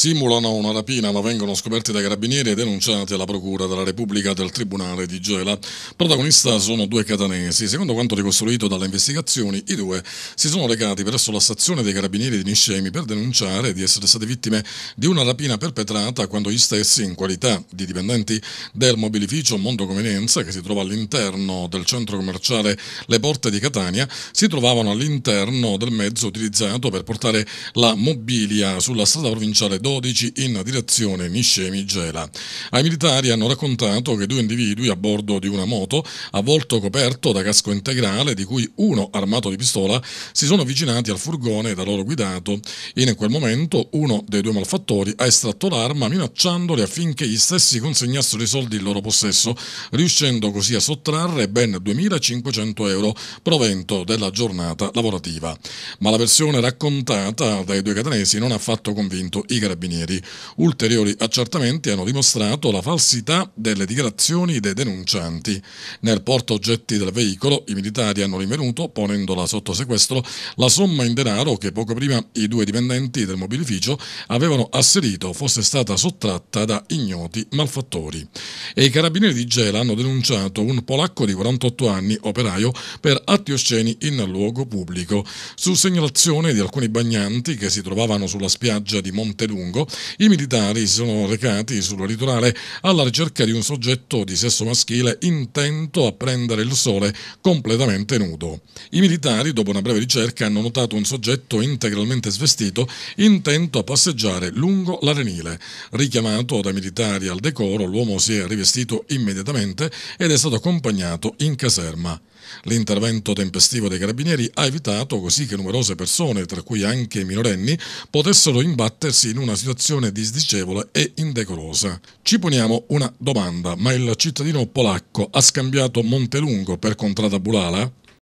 Simulano una rapina ma vengono scoperti dai carabinieri e denunciati alla Procura della Repubblica del Tribunale di Gela. Protagonista sono due catanesi. Secondo quanto ricostruito dalle investigazioni, i due si sono recati presso la stazione dei carabinieri di Niscemi per denunciare di essere state vittime di una rapina perpetrata quando gli stessi, in qualità di dipendenti del mobilificio Mondo Convenienza, che si trova all'interno del centro commerciale Le Porte di Catania, si trovavano all'interno del mezzo utilizzato per portare la mobilia sulla strada provinciale 12 in direzione Niscemi-Gela. Ai militari hanno raccontato che due individui a bordo di una moto, a volto coperto da casco integrale, di cui uno armato di pistola, si sono avvicinati al furgone da loro guidato. In quel momento uno dei due malfattori ha estratto l'arma minacciandoli affinché gli stessi consegnassero i soldi in loro possesso, riuscendo così a sottrarre ben 2.500 euro provento della giornata lavorativa. Ma la versione raccontata dai due catanesi non ha affatto convinto i carabinieri carabinieri. Ulteriori accertamenti hanno dimostrato la falsità delle dichiarazioni dei denuncianti. Nel porto oggetti del veicolo i militari hanno rinvenuto, ponendola sotto sequestro, la somma in denaro che poco prima i due dipendenti del mobilificio avevano asserito fosse stata sottratta da ignoti malfattori. E i carabinieri di Gela hanno denunciato un polacco di 48 anni, operaio, per atti osceni in luogo pubblico. Su segnalazione di alcuni bagnanti che si trovavano sulla spiaggia di Montelungo, lungo, i militari si sono recati sul litorale alla ricerca di un soggetto di sesso maschile intento a prendere il sole completamente nudo. I militari, dopo una breve ricerca, hanno notato un soggetto integralmente svestito intento a passeggiare lungo l'arenile. Richiamato dai militari al decoro, l'uomo si è rivestito immediatamente ed è stato accompagnato in caserma. L'intervento tempestivo dei carabinieri ha evitato così che numerose persone, tra cui anche minorenni, potessero imbattersi in una situazione disdicevole e indecorosa. Ci poniamo una domanda, ma il cittadino polacco ha scambiato Montelungo per Contrada Bulala?